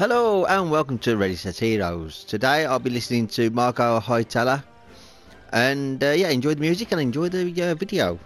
Hello and welcome to ReadySet Heroes. Today I'll be listening to Marco Hightower and uh, yeah, enjoy the music and enjoy the uh, video.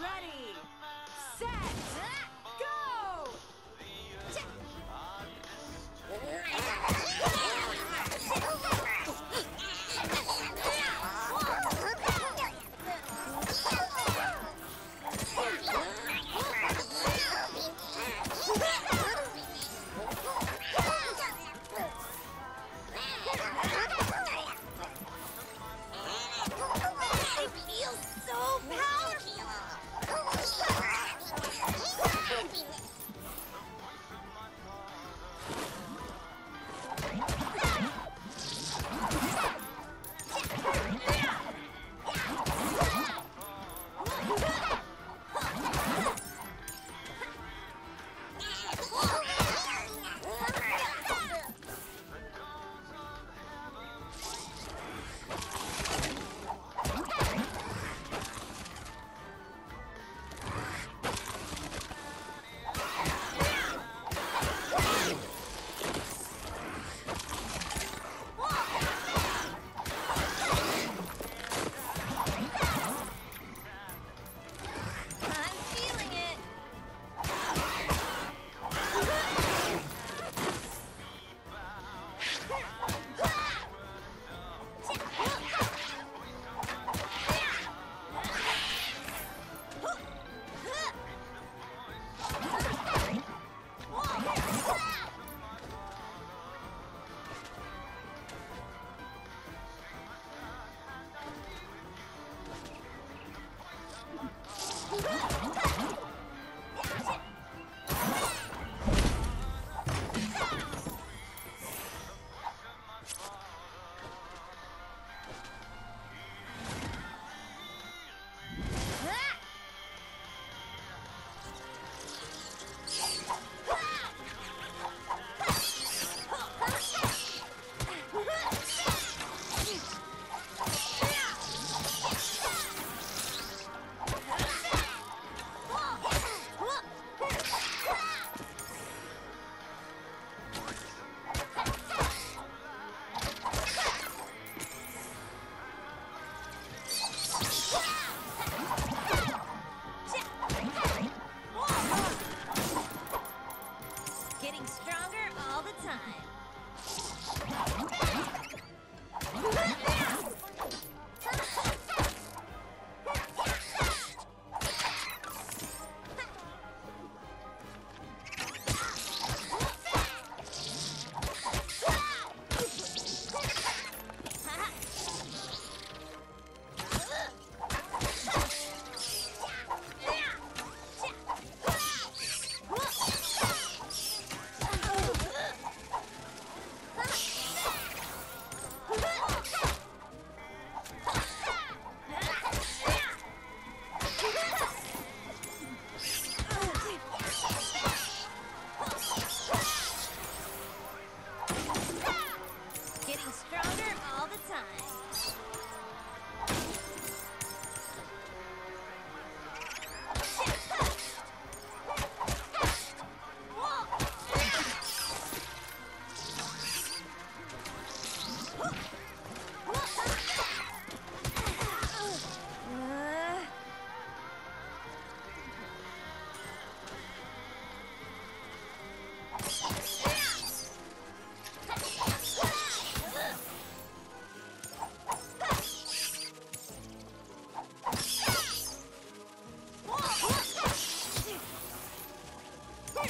Ready,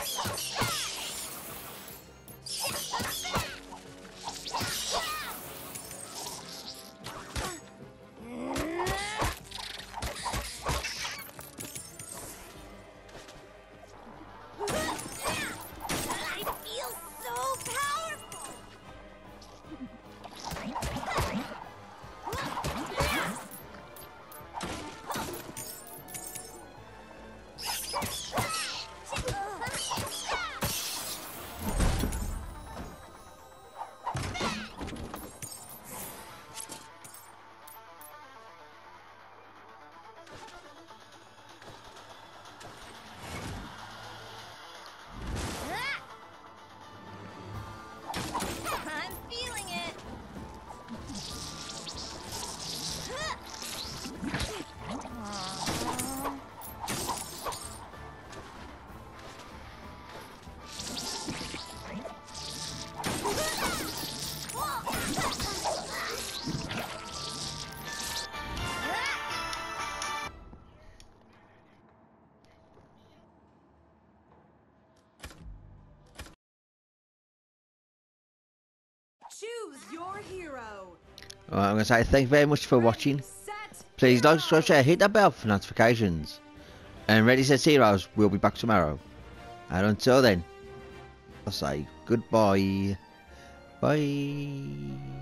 Yeah. Choose your hero. Alright, I'm going to say thank you very much for watching. Please like, subscribe, share, hit that bell for notifications. And ReadySet Heroes we'll be back tomorrow. And until then, I'll say goodbye. Bye.